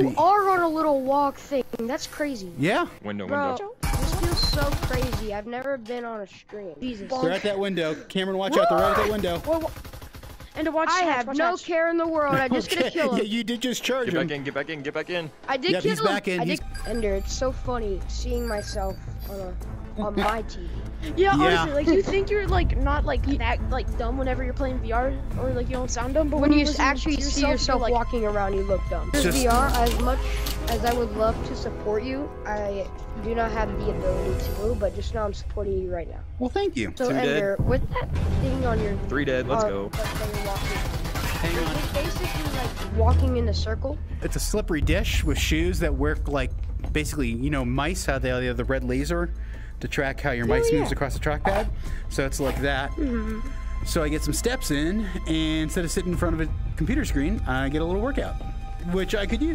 you be- are on a little walk thing. That's crazy. Yeah, Window, Bro, window. this feels so crazy. I've never been on a stream. Jesus. they're at that window. Cameron, watch out. They're right at that window. Whoa, whoa. And to watch I hatch, have watch no hatch. care in the world. I'm just Okay, gonna kill him. Yeah, you did just charge Get him. back in, get back in, get back in. I did Yep, kill he's him. back in. I He's- did. Ender, it's so funny seeing myself on a on my TV. Yeah, Yeah. honestly, like you think you're like not like that like dumb whenever you're playing VR or like you don't sound dumb, but When you listen actually to see yourself like, walking around, you look dumb. Just- VR, as much as I would love to support you, I do not have the ability to. But just know I'm supporting you right now. Well, thank you. So Two dead. Ender, with that thing on your Three dead, let's uh, go. that thing walking, Hang on. it's basically like walking in a circle. It's a slippery dish with shoes that work like basically, you know, mice, how they have the red laser to track how your mice yeah. moves across the trackpad. So it's like that. Mm-hmm. So I get some steps in, and instead of sitting in front of a computer screen, I get a little workout, which I could use.